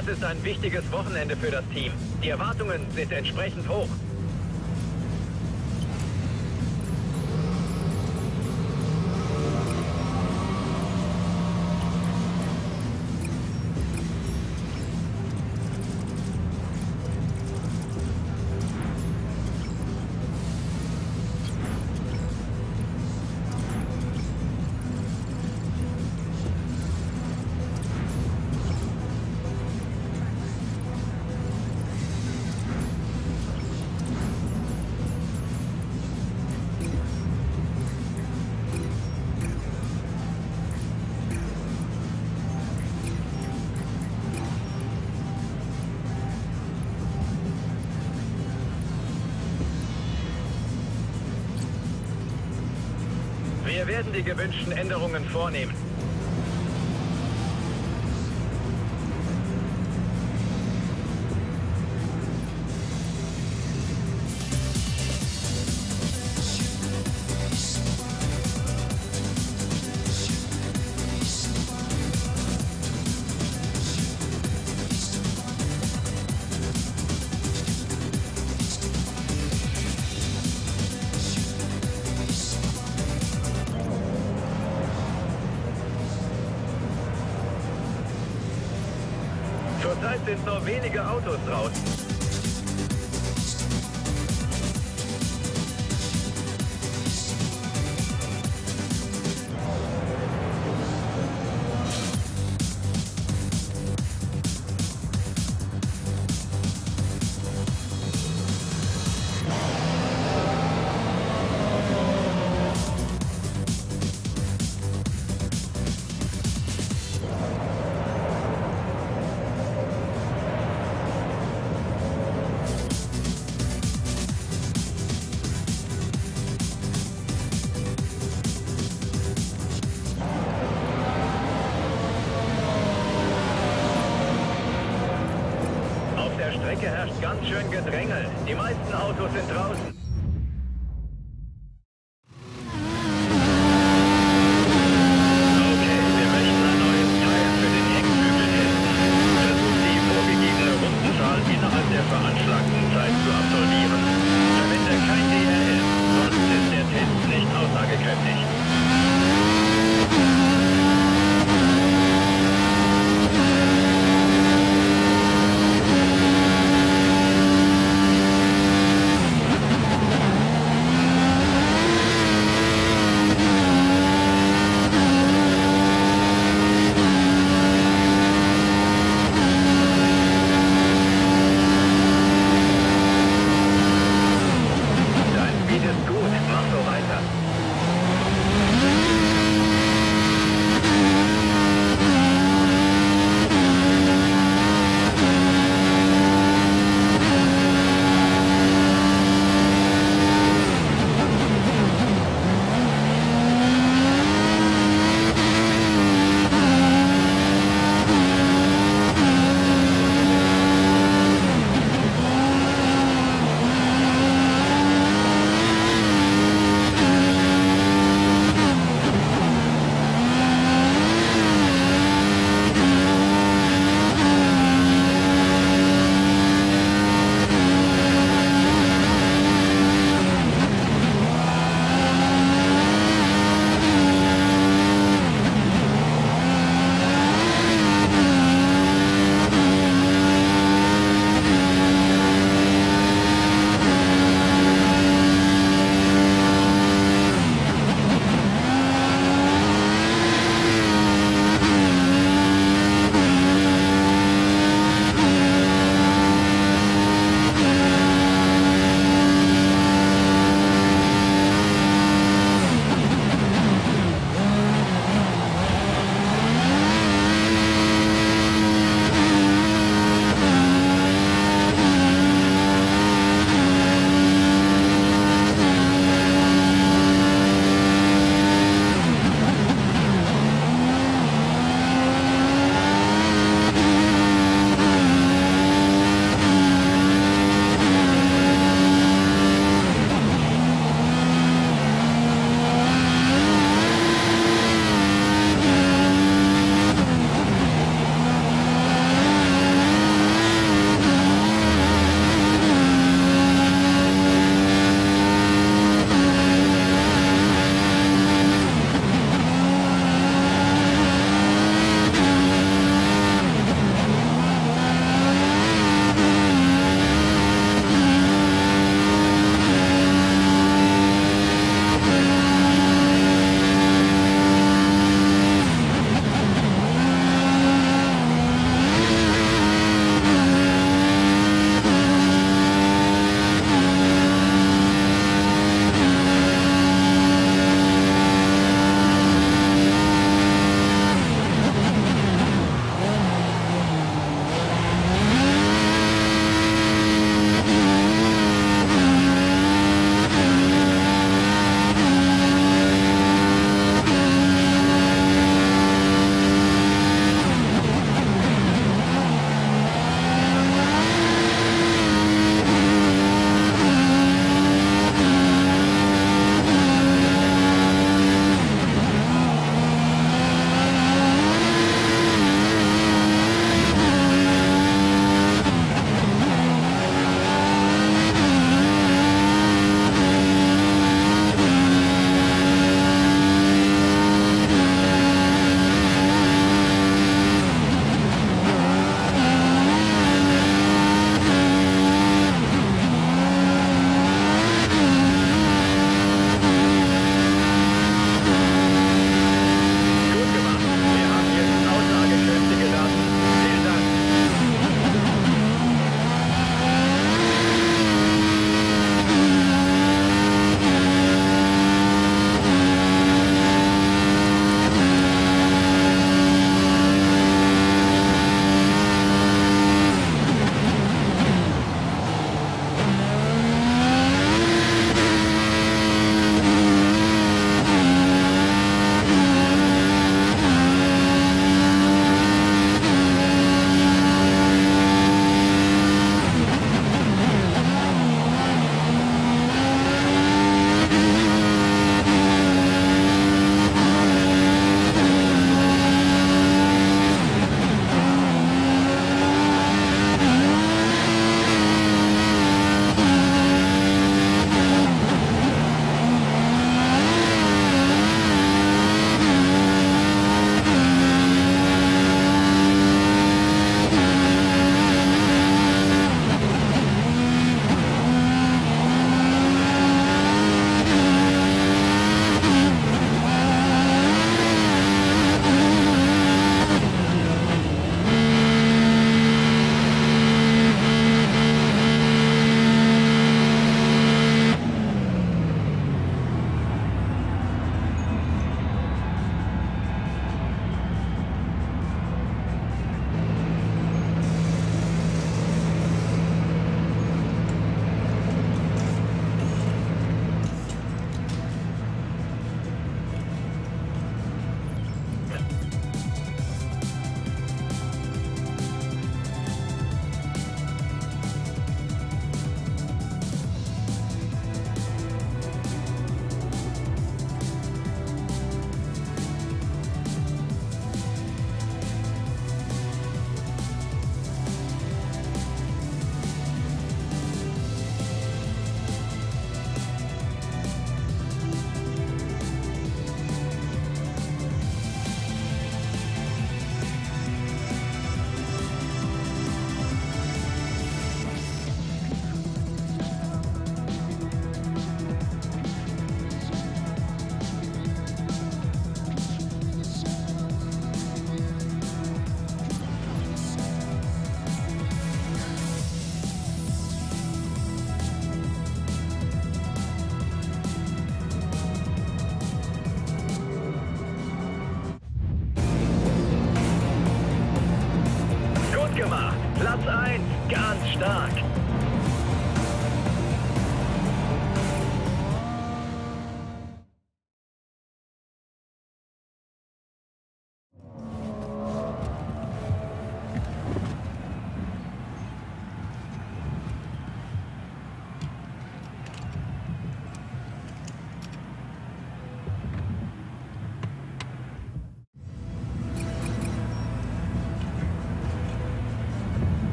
Das ist ein wichtiges Wochenende für das Team. Die Erwartungen sind entsprechend hoch. werden die gewünschten Änderungen vornehmen.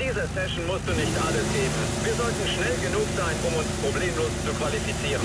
Dieser Session musst du nicht alles geben. Wir sollten schnell genug sein, um uns problemlos zu qualifizieren.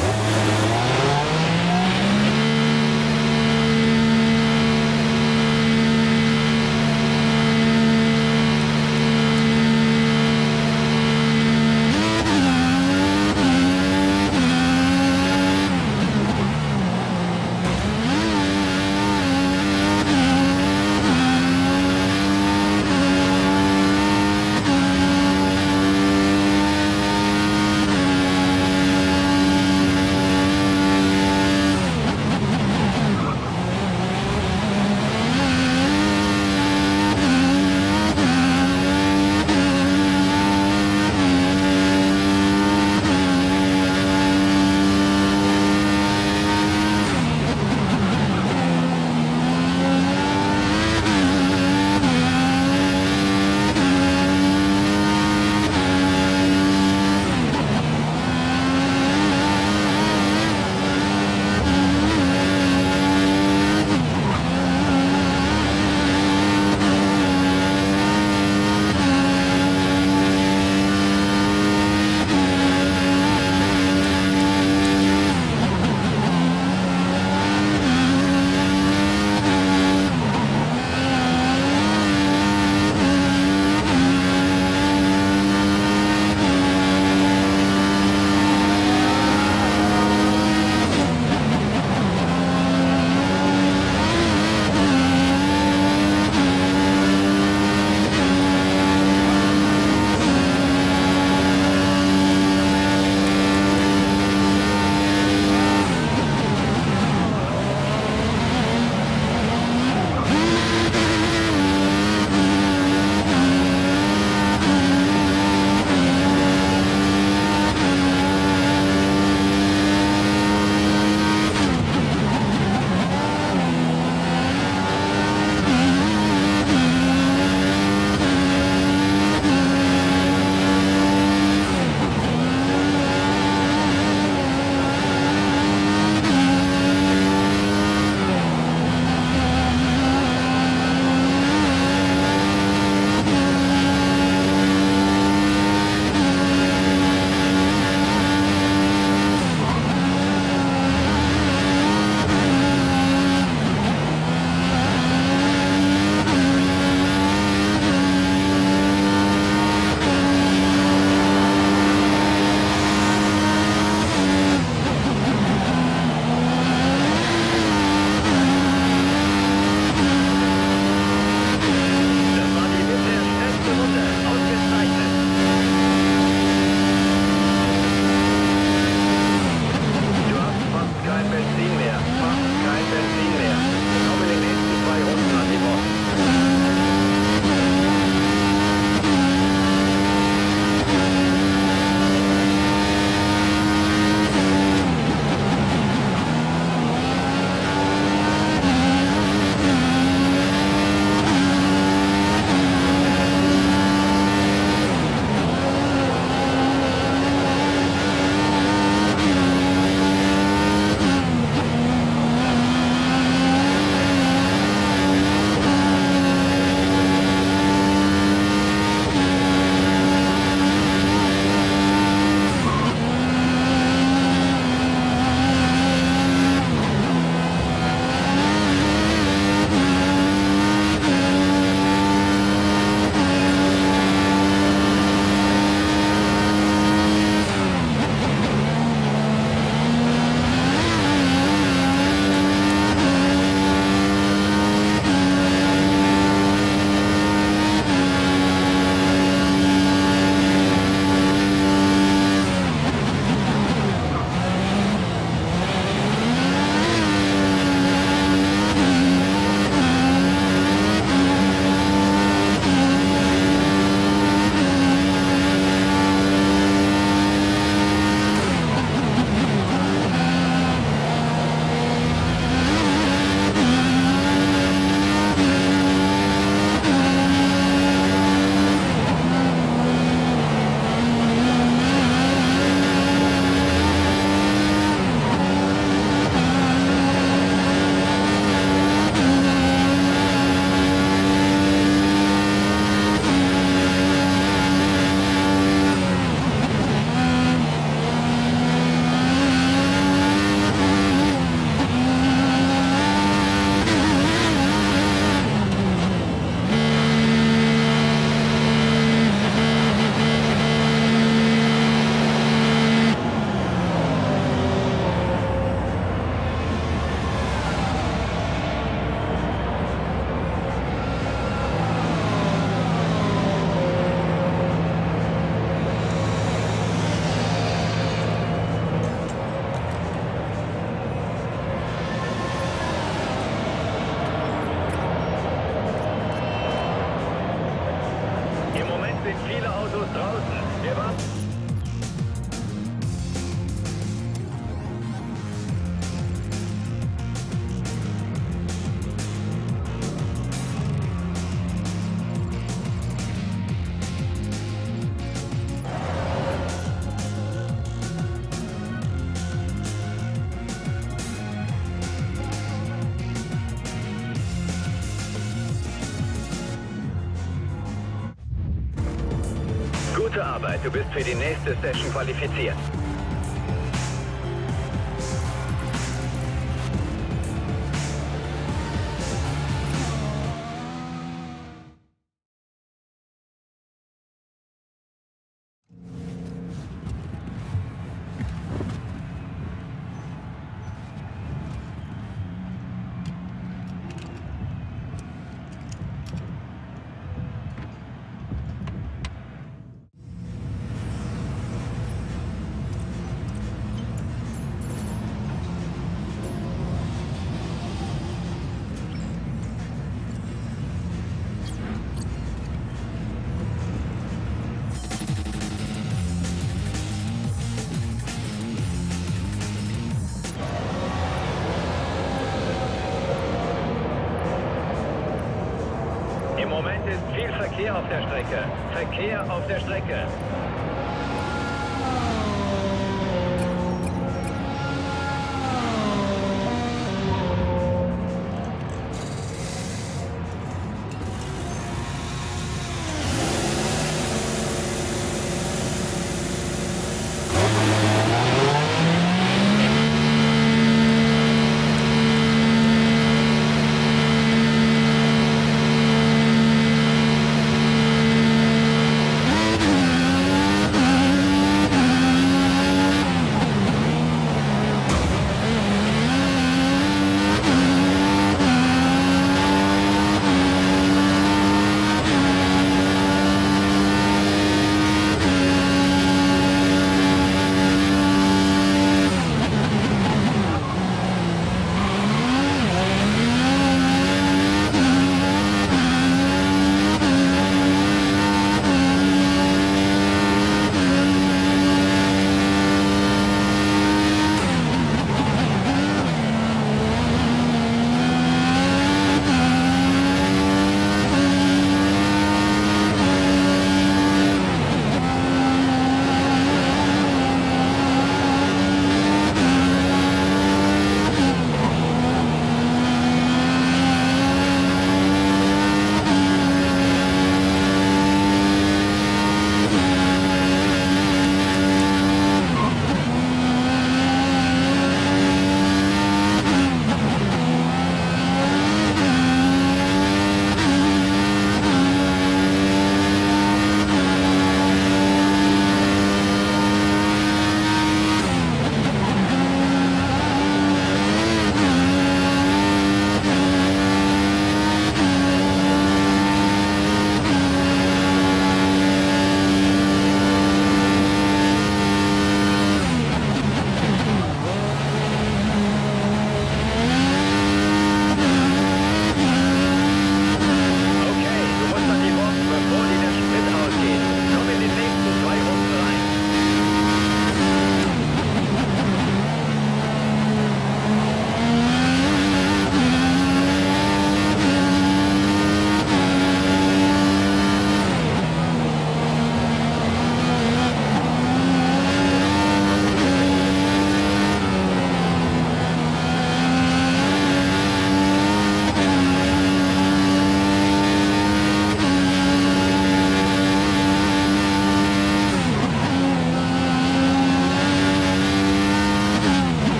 Arbeit, du bist für die nächste Session qualifiziert.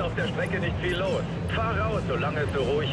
Auf der Strecke nicht viel los. Fahr raus, solange es so ruhig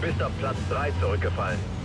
bist auf Platz 3 zurückgefallen.